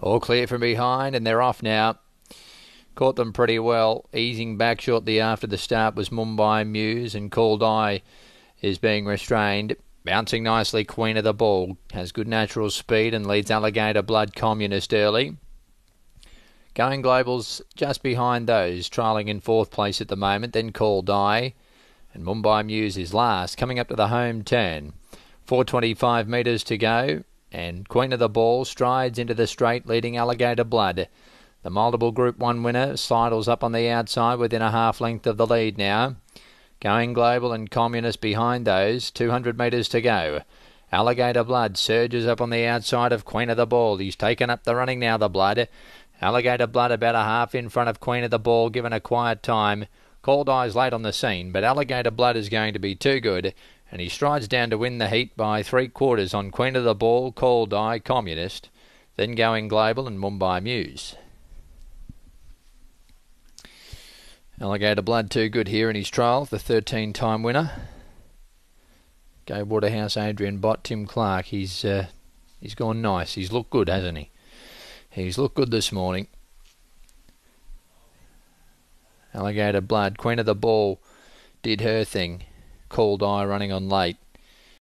All clear from behind, and they're off now. Caught them pretty well. Easing back shortly after the start was Mumbai Muse, and Called Eye is being restrained. Bouncing nicely, Queen of the Ball has good natural speed and leads Alligator Blood Communist early. Going Global's just behind those, trailing in fourth place at the moment, then Called Eye. And Mumbai Muse is last, coming up to the home turn. 425 metres to go, and Queen of the Ball strides into the straight, leading Alligator Blood. The multiple Group 1 winner sidles up on the outside within a half length of the lead now. Going Global and Communist behind those, 200 metres to go. Alligator Blood surges up on the outside of Queen of the Ball. He's taken up the running now, the Blood. Alligator Blood about a half in front of Queen of the Ball, given a quiet time. Called Eyes late on the scene, but Alligator Blood is going to be too good and he strides down to win the heat by three quarters on Queen of the Ball, Called Eye, Communist, then Going Global and Mumbai Muse. Alligator Blood too good here in his trial, the 13 time winner. Gai Waterhouse, Adrian Bott, Tim Clark. He's uh, he's gone nice. He's looked good, hasn't he? He's looked good this morning. Alligator Blood, Queen of the Ball, did her thing. Called Eye running on late.